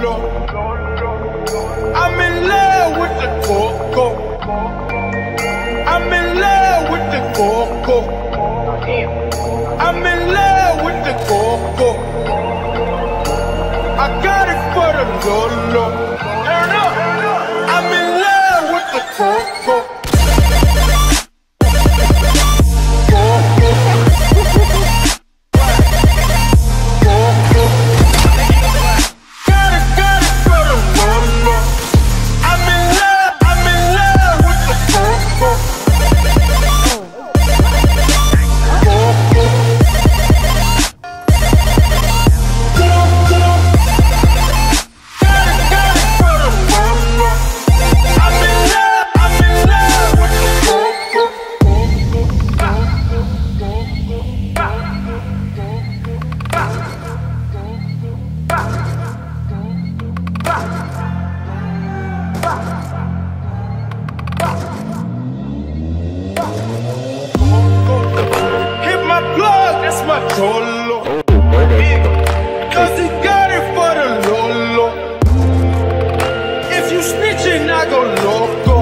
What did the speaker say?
I'm in love with the coco. I'm in love with the coco. I'm in love with the coco. I got it for the Lolo. solo. Cause he got it for the Lolo. If you snitching, I go loco.